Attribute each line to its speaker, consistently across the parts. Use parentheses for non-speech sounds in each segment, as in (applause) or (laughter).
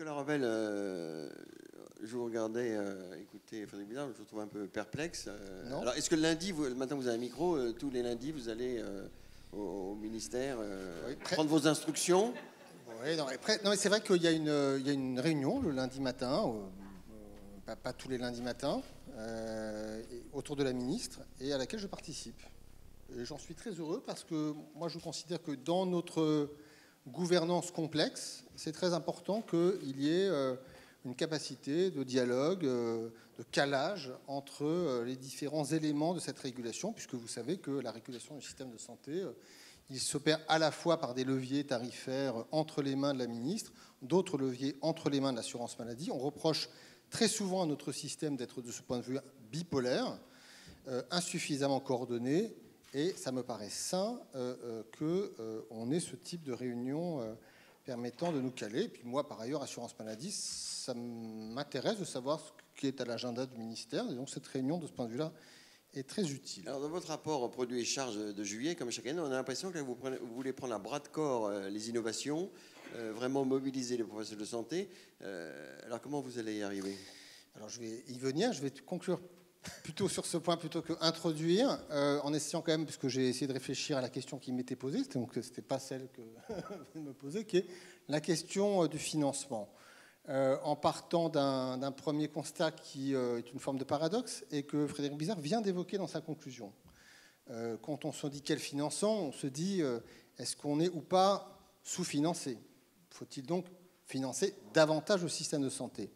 Speaker 1: Nicolas Revel, euh, je vous regardais euh, écouter Frédéric Bizarre, je vous trouve un peu perplexe. Euh,
Speaker 2: Non.
Speaker 1: alors, est-ce que le lundi, vous, maintenant vous avez un micro, tous les lundis, vous allez au, au ministère
Speaker 2: Oui,
Speaker 1: prendre vos instructions?
Speaker 2: Oui, non, non, c'est vrai qu'il y, a une- il y a une réunion le lundi matin, pas, pas tous les lundis matins, autour de la ministre, et à laquelle je participe. J'en suis très heureux parce que moi je considère que dans notre gouvernance complexe, c'est très important qu'il y ait euh, une capacité de dialogue, euh, de calage entre euh, les différents éléments de cette régulation, puisque vous savez que la régulation du système de santé, il s'opère à la fois par des leviers tarifaires entre les mains de la ministre, d'autres leviers entre les mains de l'assurance maladie. On reproche très souvent à notre système d'être de ce point de vue bipolaire, insuffisamment coordonné, et ça me paraît sain euh, qu'on ait ce type de réunion euh, permettant de nous caler. Et puis moi, par ailleurs, assurance maladie, ça m'intéresse de savoir ce qui est à l'agenda du ministère, et donc cette réunion, de ce point de vue-là, est très utile.
Speaker 1: Alors, dans votre rapport produits et charges de juillet, comme chaque année, on a l'impression que vous, prenez- vous voulez prendre à bras de corps euh, les innovations, euh, vraiment mobiliser les professionnels de santé. Euh, alors, comment vous allez y arriver?
Speaker 2: Alors je vais y venir, je vais conclure plutôt sur ce point plutôt que introduire, euh, en essayant quand même, parce que j'ai essayé de réfléchir à la question qui m'était posée, donc c'était pas celle que (laughs) vous me posez, qui est la question euh, du financement. Euh, en partant d'un premier constat qui est une forme de paradoxe et que Frédéric Bizarre vient d'évoquer dans sa conclusion. Quand on se dit quel finançant, on se dit est-ce qu'on est ou pas sous-financé? Faut-il donc financer davantage le système de santé?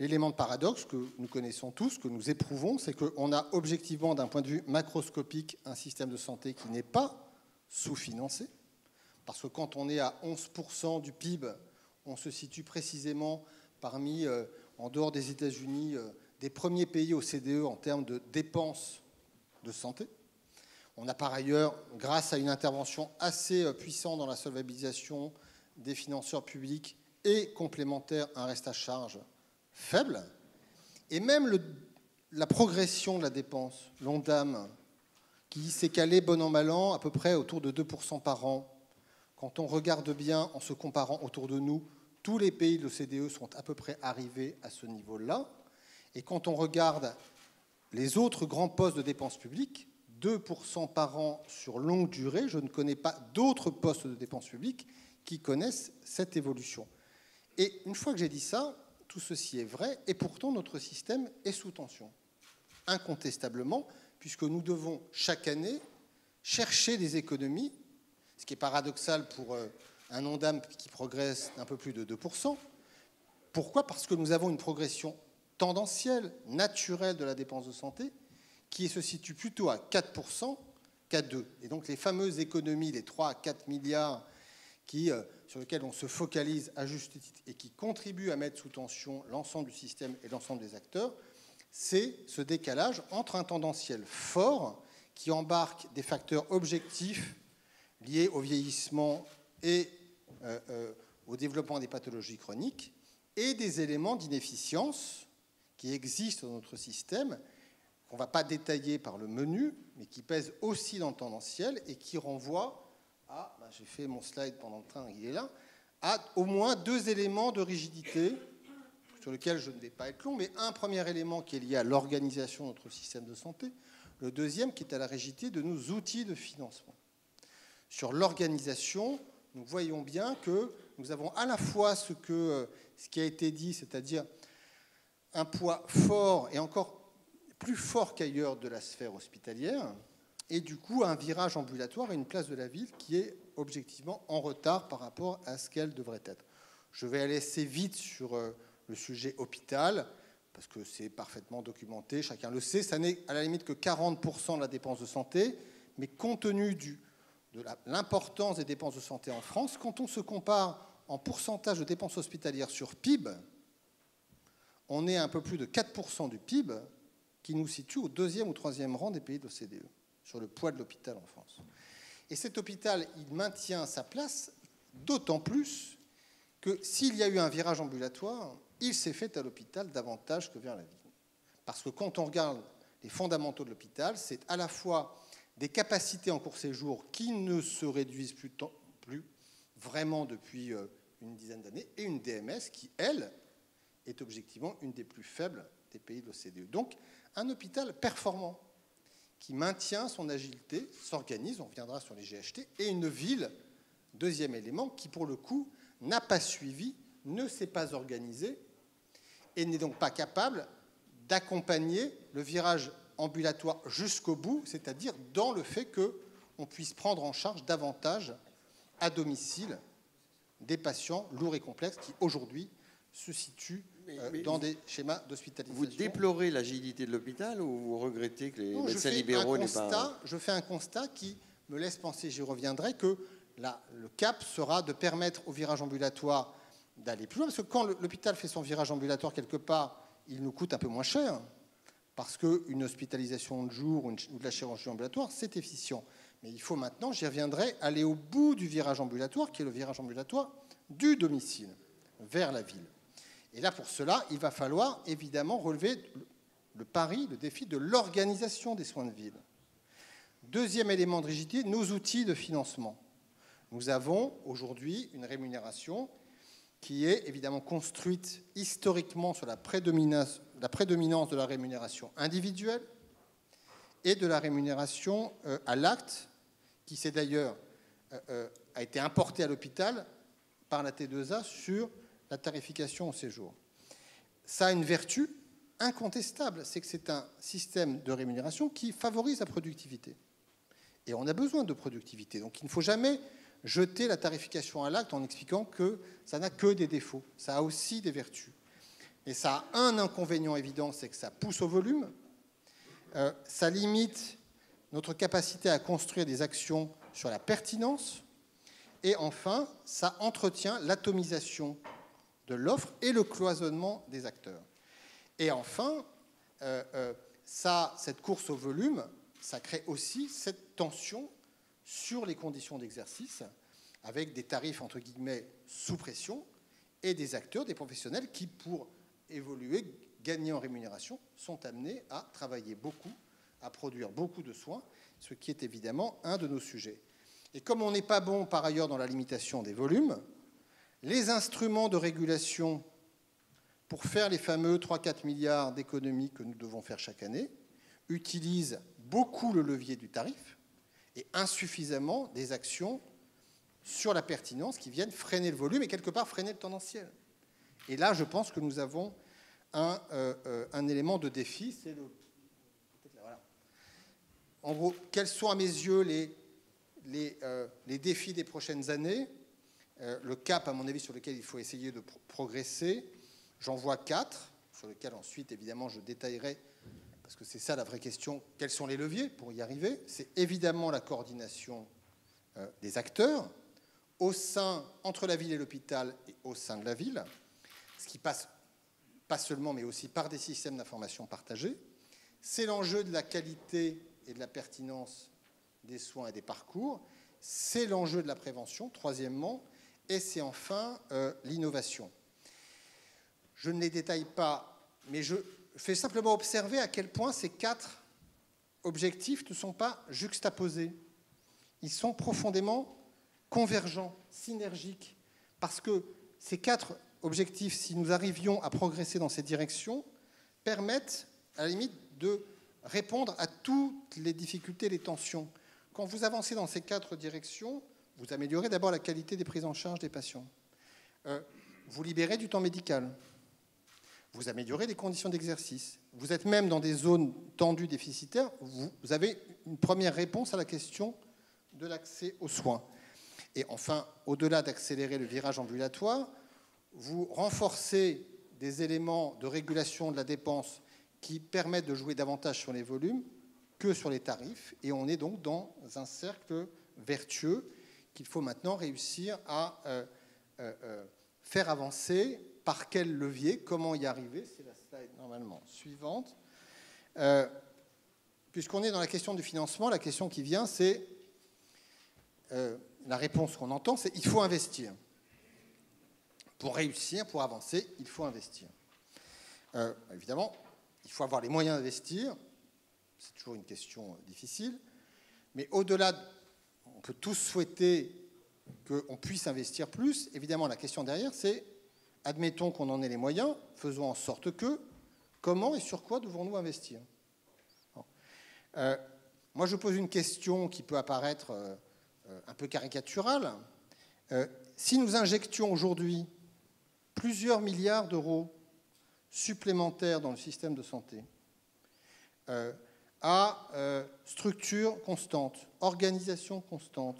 Speaker 2: L'élément de paradoxe que nous connaissons tous, que nous éprouvons, c'est qu'on a objectivement, d'un point de vue macroscopique, un système de santé qui n'est pas sous-financé. Parce que quand on est à 11% du PIB, on se situe précisément parmi, euh, en dehors des États-Unis, euh, des premiers pays OCDE en termes de dépenses de santé. On a par ailleurs, grâce à une intervention assez euh, puissante dans la solvabilisation des financeurs publics et complémentaire, un reste à charge faible. Et même la progression de la dépense, l'ONDAM, qui s'est calé bon an mal an à peu près autour de 2% par an, quand on regarde bien en se comparant autour de nous, tous les pays de l'OCDE sont à peu près arrivés à ce niveau-là. Et quand on regarde les autres grands postes de dépenses publiques, 2% par an sur longue durée, je ne connais pas d'autres postes de dépenses publiques qui connaissent cette évolution. Et une fois que j'ai dit ça, tout ceci est vrai, et pourtant notre système est sous tension. Incontestablement, puisque nous devons chaque année chercher des économies, ce qui est paradoxal pour euh, un ONDAM qui progresse d'un peu plus de 2%. Pourquoi? Parce que nous avons une progression tendancielle, naturelle de la dépense de santé, qui se situe plutôt à 4% qu'à 2. Et donc les fameuses économies, les 3 à 4 milliards qui, euh, sur lesquels on se focalise à juste titre et qui contribuent à mettre sous tension l'ensemble du système et l'ensemble des acteurs, c'est ce décalage entre un tendanciel fort qui embarque des facteurs objectifs liés au vieillissement et euh, euh, au développement des pathologies chroniques et des éléments d'inefficience qui existent dans notre système, qu'on ne va pas détailler par le menu, mais qui pèsent aussi dans le tendanciel et qui renvoient à, bah, j'ai fait mon slide pendant le train, il est là, à au moins deux éléments de rigidité sur lesquels je ne vais pas être long, mais un premier élément qui est lié à l'organisation de notre système de santé, le deuxième qui est à la rigidité de nos outils de financement. Sur l'organisation, nous voyons bien que nous avons à la fois ce, euh, ce qui a été dit, c'est-à-dire un poids fort et encore plus fort qu'ailleurs de la sphère hospitalière, et du coup un virage ambulatoire et une place de la ville qui est objectivement en retard par rapport à ce qu'elle devrait être. Je vais aller assez vite sur euh, le sujet hôpital, parce que c'est parfaitement documenté, chacun le sait, ça n'est à la limite que 40% de la dépense de santé, mais compte tenu de l'importance des dépenses de santé en France, quand on se compare en pourcentage de dépenses hospitalières sur PIB, on est à un peu plus de 4% du PIB qui nous situe au deuxième ou troisième rang des pays de l'OCDE sur le poids de l'hôpital en France. Et cet hôpital, il maintient sa place d'autant plus que s'il y a eu un virage ambulatoire, il s'est fait à l'hôpital davantage que vers la ville. Parce que quand on regarde les fondamentaux de l'hôpital, c'est à la fois des capacités en court séjour qui ne se réduisent plus, vraiment depuis euh, une dizaine d'années, et une DMS qui, elle, est objectivement une des plus faibles des pays de l'OCDE. Donc, un hôpital performant qui maintient son agilité, s'organise, on reviendra sur les GHT, et une ville, deuxième élément, qui pour le coup n'a pas suivi, ne s'est pas organisée et n'est donc pas capable d'accompagner le virage ambulatoire jusqu'au bout, c'est-à-dire dans le fait qu'on puisse prendre en charge davantage à domicile des patients lourds et complexes qui aujourd'hui se situent euh, dans des schémas d'hospitalisation.
Speaker 1: Vous déplorez l'agilité de l'hôpital ou vous regrettez que les médecins libéraux n'aient pas...
Speaker 2: Je fais un constat qui me laisse penser, j'y reviendrai, que là, le cap sera de permettre au virage ambulatoire d'aller plus loin, parce que quand l'hôpital fait son virage ambulatoire quelque part, il nous coûte un peu moins cher, parce qu'une hospitalisation de jour ou de la chirurgie ambulatoire, c'est efficient. Mais il faut maintenant, j'y reviendrai, aller au bout du virage ambulatoire, qui est le virage ambulatoire du domicile, vers la ville. Et là, pour cela, il va falloir évidemment relever le pari, le défi de l'organisation des soins de ville. Deuxième élément de rigidité, nos outils de financement. Nous avons aujourd'hui une rémunération qui est évidemment construite historiquement sur la prédominance, de la rémunération individuelle et de la rémunération euh, à l'acte, qui s'est d'ailleurs euh, euh, a été importée à l'hôpital par la T2A sur la tarification au séjour. Ça a une vertu incontestable, c'est que c'est un système de rémunération qui favorise la productivité. Et on a besoin de productivité. Donc il ne faut jamais jeter la tarification à l'acte en expliquant que ça n'a que des défauts. Ça a aussi des vertus. Et ça a un inconvénient évident, c'est que ça pousse au volume. Euh, ça limite notre capacité à construire des actions sur la pertinence. Et enfin, ça entretient l'atomisation de l'offre et le cloisonnement des acteurs. Et enfin, euh, euh, ça, cette course au volume, ça crée aussi cette tension sur les conditions d'exercice, avec des tarifs entre guillemets sous pression et des acteurs, des professionnels qui, pour évoluer, gagner en rémunération, sont amenés à travailler beaucoup, à produire beaucoup de soins, ce qui est évidemment un de nos sujets. Et comme on n'est pas bon par ailleurs dans la limitation des volumes, les instruments de régulation pour faire les fameux 3-4 milliards d'économies que nous devons faire chaque année utilisent beaucoup le levier du tarif, et insuffisamment des actions sur la pertinence qui viennent freiner le volume et quelque part freiner le tendanciel. Et là, je pense que nous avons un, euh, euh, élément de défi. En gros, quels sont à mes yeux les, euh, les défis des prochaines années Le cap, à mon avis, sur lequel il faut essayer de progresser. J'en vois quatre, sur lesquels ensuite, évidemment, je détaillerai parce que c'est ça la vraie question, quels sont les leviers pour y arriver C'est évidemment la coordination euh, des acteurs au sein, entre la ville et l'hôpital et au sein de la ville, ce qui passe pas seulement, mais aussi par des systèmes d'information partagés. C'est l'enjeu de la qualité et de la pertinence des soins et des parcours. C'est l'enjeu de la prévention, troisièmement. Et c'est enfin euh, l'innovation. Je ne les détaille pas, mais je, fais simplement observer à quel point ces quatre objectifs ne sont pas juxtaposés. Ils sont profondément convergents, synergiques, parce que ces quatre objectifs, si nous arrivions à progresser dans cette direction, permettent à la limite de répondre à toutes les difficultés, les tensions. Quand vous avancez dans ces quatre directions, vous améliorez d'abord la qualité des prises en charge des patients. Euh, vous libérez du temps médical vous améliorez les conditions d'exercice. Vous êtes même dans des zones tendues déficitaires, vous, avez une première réponse à la question de l'accès aux soins. Et enfin, au-delà d'accélérer le virage ambulatoire, vous renforcez des éléments de régulation de la dépense qui permettent de jouer davantage sur les volumes que sur les tarifs. Et on est donc dans un cercle vertueux qu'il faut maintenant réussir à euh, euh, euh, faire avancer par quel levier, comment y arriver, c'est la slide normalement suivante. Puisqu'on est dans la question du financement, la question qui vient, c'est la réponse qu'on entend, c'est il faut investir. Pour réussir, pour avancer, il faut investir. Évidemment, il faut avoir les moyens d'investir. C'est toujours une question difficile. Mais au-delà, peut tous souhaiter qu'on puisse investir plus. Évidemment, la question derrière, c'est, admettons qu'on en ait les moyens, faisons en sorte que, comment et sur quoi devons-nous investir? Euh, Moi, je pose une question qui peut apparaître euh, un peu caricaturale. Euh, si nous injections aujourd'hui plusieurs milliards d'euros supplémentaires dans le système de santé, à structure constante, organisation constante,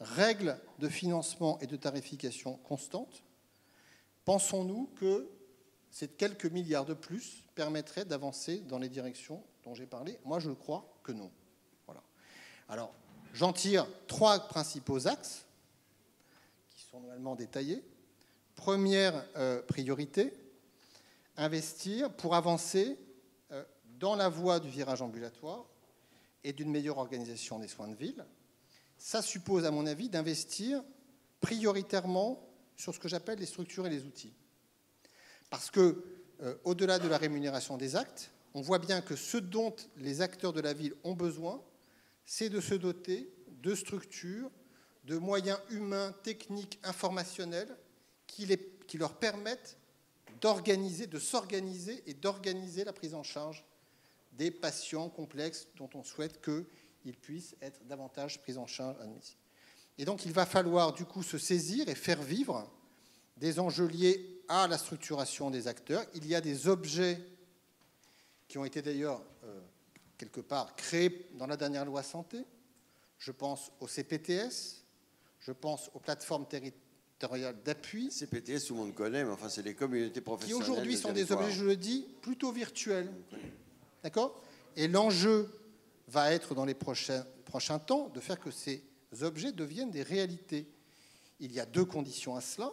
Speaker 2: règles de financement et de tarification constantes, pensons-nous que ces quelques milliards de plus permettraient d'avancer dans les directions dont j'ai parlé? Moi, je crois que non. Alors, j'en tire trois principaux axes qui sont normalement détaillés. Première euh, priorité, investir pour avancer euh, dans la voie du virage ambulatoire et d'une meilleure organisation des soins de ville ça suppose, à mon avis, d'investir prioritairement sur ce que j'appelle les structures et les outils. Parce que, euh, au-delà de la rémunération des actes, on voit bien que ce dont les acteurs de la ville ont besoin, c'est de se doter de structures, de moyens humains, techniques, informationnels qui, qui leur permettent d'organiser, de s'organiser et d'organiser la prise en charge des patients complexes dont on souhaite que il puisse être davantage pris en charge Et donc il va falloir du coup se saisir et faire vivre des enjeux liés à la structuration des acteurs. Il y a des objets qui ont été d'ailleurs euh, quelque part créés dans la dernière loi santé. Je pense au CPTS, je pense aux plateformes territoriales d'appui.
Speaker 1: CPTS, tout le monde connaît, mais enfin, c'est les communautés professionnelles.
Speaker 2: Qui aujourd'hui sont des objets, je le dis, plutôt virtuels. D'accord? Et l'enjeu va être dans les prochains, prochains temps de faire que ces objets deviennent des réalités. Il y a deux conditions à cela.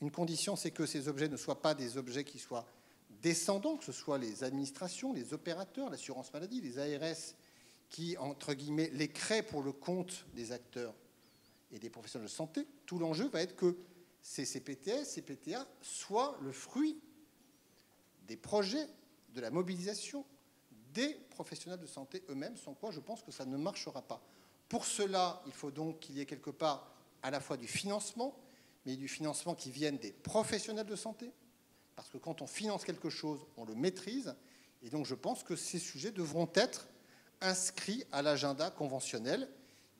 Speaker 2: Une condition, c'est que ces objets ne soient pas des objets qui soient descendants, que ce soit les administrations, les opérateurs, l'assurance maladie, les ARS, qui, entre guillemets, les créent pour le compte des acteurs et des professionnels de santé. Tout l'enjeu va être que ces CPTS, ces PTA soient le fruit des projets, de la mobilisation, des professionnels de santé eux-mêmes, sans quoi je pense que ça ne marchera pas. Pour cela, il faut donc qu'il y ait quelque part à la fois du financement, mais du financement qui vienne des professionnels de santé, parce que quand on finance quelque chose, on le maîtrise, et donc je pense que ces sujets devront être inscrits à l'agenda conventionnel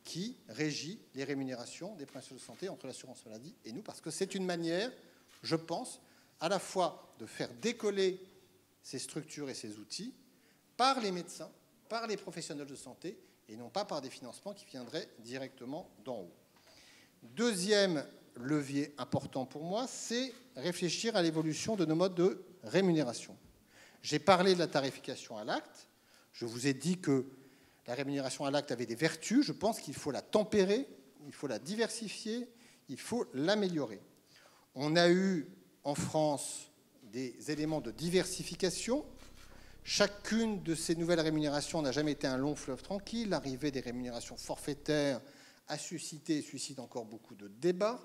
Speaker 2: qui régit les rémunérations des professionnels de santé entre l'assurance maladie et nous, parce que c'est une manière, je pense, à la fois de faire décoller ces structures et ces outils, par les médecins, par les professionnels de santé, et non pas par des financements qui viendraient directement d'en haut. Deuxième levier important pour moi, c'est réfléchir à l'évolution de nos modes de rémunération. J'ai parlé de la tarification à l'acte. Je vous ai dit que la rémunération à l'acte avait des vertus. Je pense qu'il faut la tempérer, il faut la diversifier, il faut l'améliorer. On a eu en France des éléments de diversification Chacune de ces nouvelles rémunérations n'a jamais été un long fleuve tranquille. L'arrivée des rémunérations forfaitaires a suscité et suscite encore beaucoup de débats.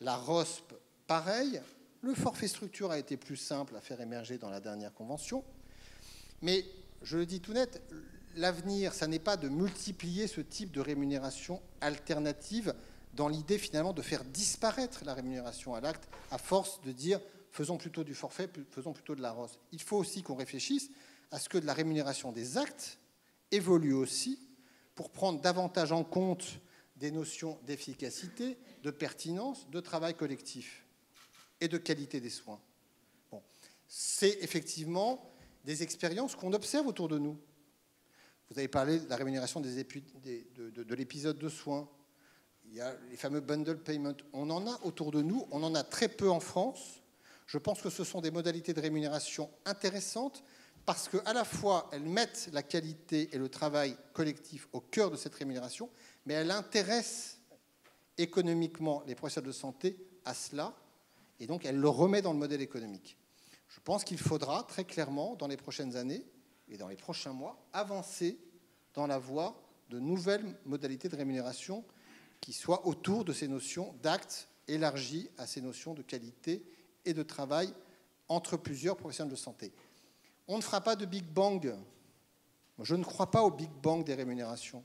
Speaker 2: La ROSP, pareil. Le forfait structure a été plus simple à faire émerger dans la dernière convention. Mais je le dis tout net, l'avenir, ça n'est pas de multiplier ce type de rémunération alternative dans l'idée finalement de faire disparaître la rémunération à l'acte à force de dire faisons plutôt du forfait, faisons plutôt de la ROS. Il faut aussi qu'on réfléchisse à ce que de la rémunération des actes évolue aussi pour prendre davantage en compte des notions d'efficacité, de pertinence, de travail collectif et de qualité des soins. Bon. C'est effectivement des expériences qu'on observe autour de nous. Vous avez parlé de la rémunération de, de l'épisode de soins. Il y a les fameux bundle payments. On en a autour de nous, on en a très peu en France. Je pense que ce sont des modalités de rémunération intéressantes parce qu'à la fois, elles mettent la qualité et le travail collectif au cœur de cette rémunération, mais elles intéressent économiquement les professionnels de santé à cela, et donc elles le remettent dans le modèle économique. Je pense qu'il faudra très clairement, dans les prochaines années et dans les prochains mois, avancer dans la voie de nouvelles modalités de rémunération qui soient autour de ces notions d'actes élargies à ces notions de qualité et de travail entre plusieurs professionnels de santé. On ne fera pas de Big Bang. Je ne crois pas au Big Bang des rémunérations.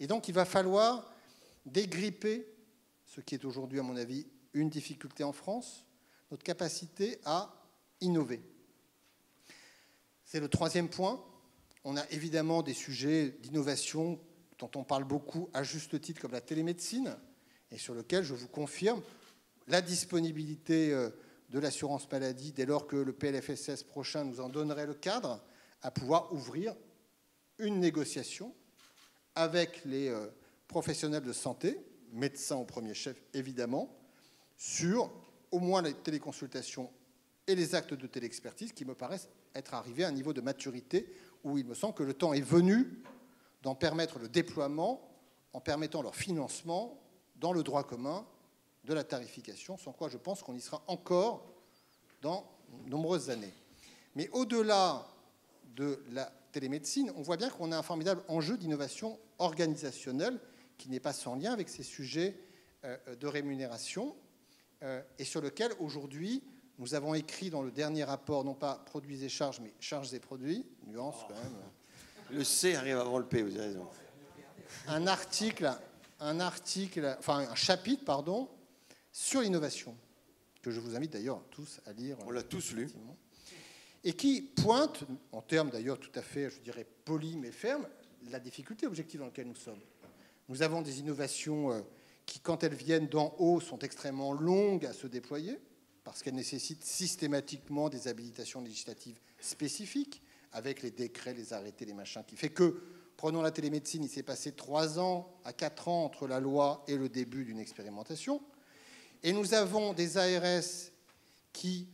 Speaker 2: Et donc il va falloir dégripper ce qui est aujourd'hui, à mon avis, une difficulté en France, notre capacité à innover. C'est le troisième point. On a évidemment des sujets d'innovation dont on parle beaucoup à juste titre, comme la télémédecine, et sur lequel je vous confirme la disponibilité euh, de l'assurance maladie dès lors que le PLFSS prochain nous en donnerait le cadre à pouvoir ouvrir une négociation avec les euh, professionnels de santé, médecins au premier chef évidemment, sur au moins les téléconsultations et les actes de téléexpertise qui me paraissent être arrivés à un niveau de maturité où il me semble que le temps est venu d'en permettre le déploiement en permettant leur financement dans le droit commun de la tarification, sans quoi je pense qu'on y sera encore dans nombreuses années. Mais au-delà de la télémédecine, on voit bien qu'on a un formidable enjeu d'innovation organisationnelle qui n'est pas sans lien avec ces sujets euh, de rémunération euh, et sur lequel aujourd'hui nous avons écrit dans le dernier rapport, non pas produits et charges, mais charges et produits, nuance quand même.
Speaker 1: Le C arrive avant le P, vous avez raison.
Speaker 2: Un article, un article, enfin un chapitre, pardon, sur l'innovation, que je vous invite d'ailleurs tous à lire.
Speaker 1: On l'a tous lu.
Speaker 2: Et qui pointe, en termes d'ailleurs tout à fait, je dirais, polis mais fermes, la difficulté objective dans laquelle nous sommes. Nous avons des innovations euh, qui, quand elles viennent d'en haut, sont extrêmement longues à se déployer, parce qu'elles nécessitent systématiquement des habilitations législatives spécifiques, avec les décrets, les arrêtés, les machins, qui fait que, prenons la télémédecine, il s'est passé trois ans à quatre ans entre la loi et le début d'une expérimentation. Et nous avons des ARS qui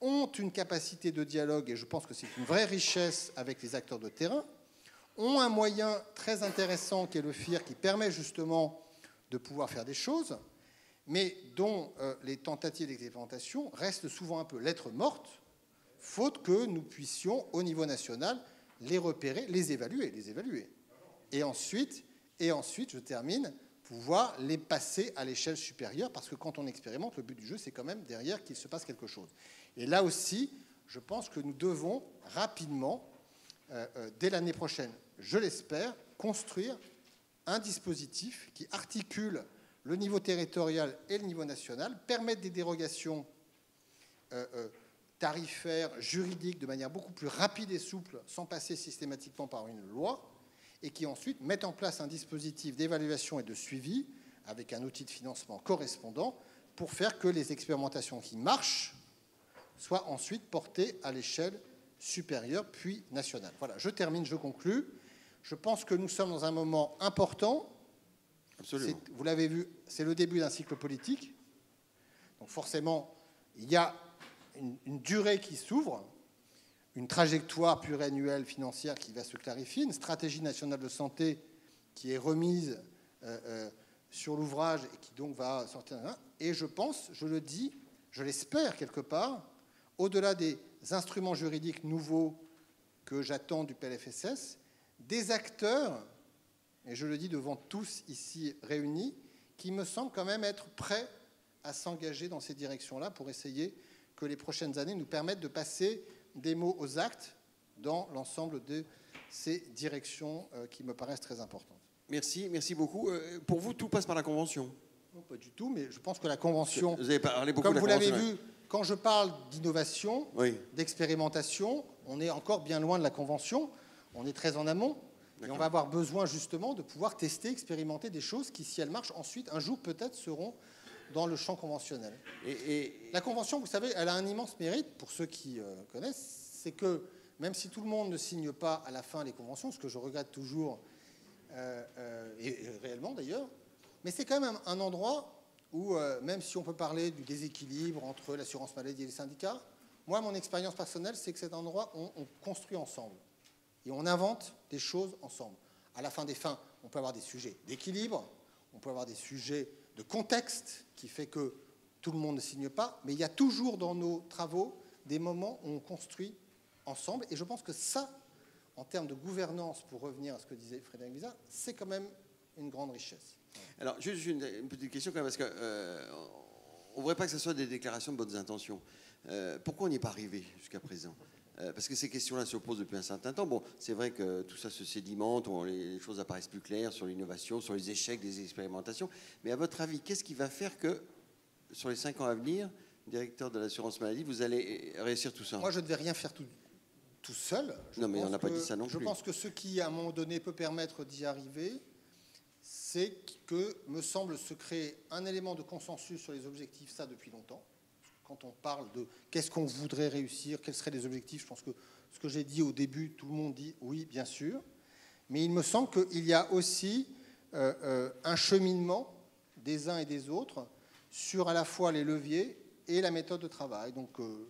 Speaker 2: ont une capacité de dialogue, et je pense que c'est une vraie richesse avec les acteurs de terrain, ont un moyen très intéressant qui est le FIR, qui permet justement de pouvoir faire des choses, mais dont euh, les tentatives d'expérimentation restent souvent un peu lettres mortes, faute que nous puissions, au niveau national, les repérer, les évaluer, les évaluer. Et et ensuite, je termine, pouvoir les passer à l'échelle supérieure, parce que quand on expérimente, le but du jeu, c'est quand même derrière qu'il se passe quelque chose. Et là aussi, je pense que nous devons rapidement, euh, euh, dès l'année prochaine, je l'espère, construire un dispositif qui articule le niveau territorial et le niveau national, permettre des dérogations euh, tarifaires, juridiques, de manière beaucoup plus rapide et souple, sans passer systématiquement par une loi, et qui ensuite mettent en place un dispositif d'évaluation et de suivi avec un outil de financement correspondant pour faire que les expérimentations qui marchent soient ensuite portées à l'échelle supérieure puis nationale. Voilà, je termine, je conclus. Je pense que nous sommes dans un moment important.
Speaker 1: Absolument.
Speaker 2: Vous l'avez vu, c'est le début d'un cycle politique. Donc forcément, il y a une, une durée qui s'ouvre une trajectoire pluriannuelle financière qui va se clarifier, une stratégie nationale de santé qui est remise euh, euh, sur l'ouvrage et qui donc va sortir. Et je pense, je le dis, je l'espère quelque part, au-delà des instruments juridiques nouveaux que j'attends du PLFSS, des acteurs, et je le dis devant tous ici réunis, qui me semblent quand même être prêts à s'engager dans ces directions-là pour essayer que les prochaines années nous permettent de passer des mots aux actes dans l'ensemble de ces directions euh, qui me paraissent très importantes.
Speaker 1: Merci, merci beaucoup. Euh, pour vous, tout passe par la Convention
Speaker 2: Non, pas du tout, mais je pense que la Convention,
Speaker 1: Vous avez parlé beaucoup
Speaker 2: comme
Speaker 1: de la
Speaker 2: vous l'avez vu, quand je parle d'innovation,
Speaker 1: Oui,
Speaker 2: d'expérimentation, on est encore bien loin de la Convention, on est très en amont, et on va avoir besoin justement de pouvoir tester, expérimenter des choses qui, si elles marchent, ensuite, un jour peut-être seront dans le champ conventionnel.
Speaker 1: et, et-
Speaker 2: La Convention, vous savez, elle a un immense mérite, pour ceux qui euh, connaissent, c'est que même si tout le monde ne signe pas à la fin les conventions, ce que je regrette toujours, euh, euh, et, réellement d'ailleurs, mais c'est quand même un endroit où, même si on peut parler du déséquilibre entre l'assurance maladie et les syndicats, moi, mon expérience personnelle, c'est que c'est un endroit où on construit ensemble et on invente des choses ensemble. À la fin des fins, on peut avoir des sujets d'équilibre, on peut avoir des sujets de contexte qui fait que tout le monde ne signe pas, mais il y a toujours dans nos travaux des moments où on construit ensemble. Et je pense que ça, en termes de gouvernance, pour revenir à ce que disait Frédéric Bizarre, c'est quand même une grande richesse.
Speaker 1: alors, juste une, petite question quand même, parce que euh, ne voudrait pas que ce soit des déclarations de bonnes intentions. Euh, pourquoi on n'y est pas arrivé jusqu'à présent? Parce que ces questions-là se posent depuis un certain temps. Bon, c'est vrai que tout ça se sédimente, les choses apparaissent plus claires sur l'innovation, sur les échecs des expérimentations. Mais à votre avis, qu'est-ce qui va faire que, sur les cinq ans à venir, directeur de l'assurance maladie, vous allez réussir tout ça?
Speaker 2: Moi, je ne vais rien faire tout, tout seul.
Speaker 1: non, mais on n'a pas dit ça non
Speaker 2: plus. Je pense que ce qui, à un moment donné, peut permettre d'y arriver, c'est que, me semble, se créer un élément de consensus sur les objectifs, ça depuis longtemps quand on parle de qu'est-ce qu'on voudrait réussir, quels seraient les objectifs, je pense que ce que j'ai dit au début, tout le monde dit oui, bien sûr. Mais il me semble qu'il y a aussi euh, euh, un cheminement des uns et des autres sur à la fois les leviers et la méthode de travail. Donc euh,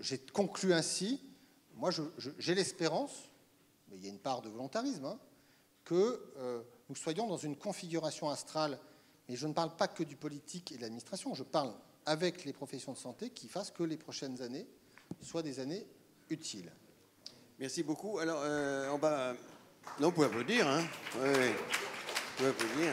Speaker 2: j'ai conclu ainsi, moi j'ai l'espérance, mais il y a une part de volontarisme, hein, que nous soyons dans une configuration astrale, mais je ne parle pas que du politique et de l'administration, je parle avec les professions de santé qui fassent que les prochaines années soient des années utiles.
Speaker 1: Merci beaucoup. Alors, euh, on va... Non, vous applaudir. Hein oui, vous pouvez applaudir.